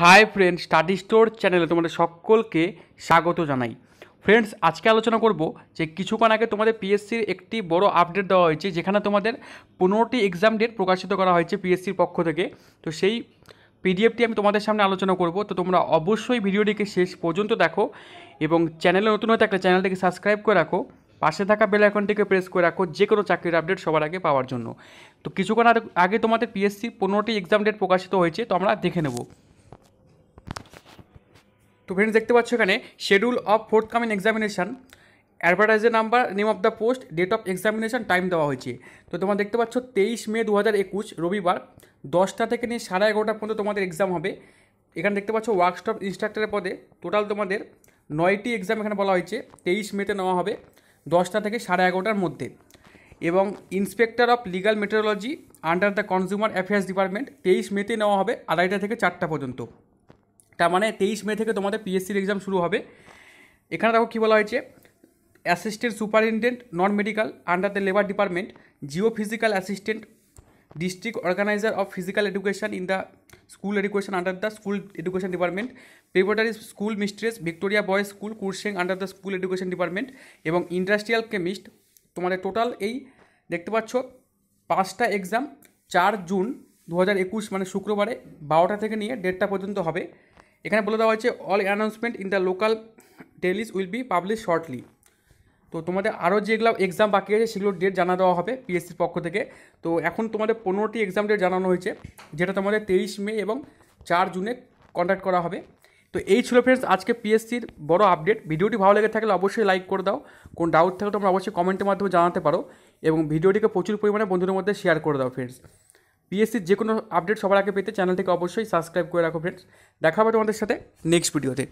Hi friend study store চ্যানেলে তোমাদের সকলকে স্বাগত জানাই। ফ্রেন্ডস, আজকে আলোচনা করব যে কিছুক্ষণ আগে তোমাদের পিএসসির একটি বড় আপডেট দেওয়া হয়েছে, যেখানে তোমাদের পনেরোটি এক্সাম ডেট প্রকাশিত করা হয়েছে পিএসসির পক্ষ থেকে। তো সেই পিডিএফটি আমি তোমাদের সামনে আলোচনা করব। তো তোমরা অবশ্যই ভিডিওটিকে শেষ পর্যন্ত দেখো এবং চ্যানেলে নতুন হয়ে থাকলে চ্যানেলটিকে সাবস্ক্রাইব করে রাখো। পাশে থাকা বেল আইকনটিকে প্রেস করে রাখো, যে কোনো চাকরির আপডেট সবার আগে পাওয়ার জন্য। তো কিছুক্ষণ আগে- আগে তোমাদের পিএসসি পনেরোটি এক্সাম ডেট প্রকাশিত হয়েছে, তো আমরা দেখে নেব। তো ফ্রেন্ডস দেখতে পাচ্ছ এখানে schedule of fourth coming examination অ্যাডভার্টাইজের number name of the post date of examination time দেওয়া হয়েছে। তো তোমরা দেখতে পাচ্ছ তেইশ মে দু হাজার একুশ, রবিবার, দশটা থেকে নিয়ে সাড়ে এগারোটা পর্যন্ত তোমাদের এক্সাম হবে। এখানে দেখতে পাচ্ছ ওয়ার্কশপ ইনস্ট্রাক্টরের পদে টোটাল তোমাদের নয়টি এক্সাম এখানে বলা হয়েছে, তেইশ মেতে নেওয়া হবে, দশটা থেকে সাড়ে এগারোটার মধ্যে। এবং inspector of legal metrology under the consumer affairs department তেইশ মেতে নেওয়া হবে, আড়াইটা থেকে চারটা পর্যন্ত। তার মানে তেইশ মে থেকে তোমাদের পিএসসির এক্সাম শুরু হবে। এখানে দেখো কী বলা হয়েছে? Assistant superintendent non medical under the labour department geo physical assistant district organiser of physical education in the school education under the school education department preparatory school mistress Victoria boys school Kurseong under the school education department এবং industrial chemist তোমাদের total এই দেখতে পাচ্ছ, পাঁচটা exam চার June দু হাজার একুশ মানে শুক্রবারে বারোটা থেকে নিয়ে দেড়টা পর্যন্ত হবে। এখানে বলে দেওয়া হয়েছে all announcement in the local dailies will be publish shortly তো তোমাদের আরও যেগুলো এক্সাম বাকি আছে, সেগুলোর ডেট জানা দেওয়া হবে পিএসসির পক্ষ থেকে। তো এখন তোমাদের পনেরোটি এক্সাম ডেট জানানো হয়েছে, যেটা তোমাদের তেইশ মে এবং চার জুনে কন্ট্যাক্ট করা হবে। তো এই ছিল ফ্রেন্ডস আজকে পিএসসির বড় আপডেট ভিডিওটি ভালো লেগে থাকলে অবশ্যই লাইক করে দাও। কোন ডাউট থাকলে তোমরা অবশ্যই কমেন্টের মাধ্যমে জানাতে পারো। এবং ভিডিওটিকে প্রচুর পরিমাণে বন্ধুদের মধ্যে শেয়ার করে দাও ফ্রেন্ডস পিএসসির যে কোনো আপডেট সবার আগে পেতে চ্যানেলটিকে অবশ্যই সাবস্ক্রাইব করে রাখো ফ্রেন্ডস দেখা হবে তোমাদের সাথে নেক্সট ভিডিওতে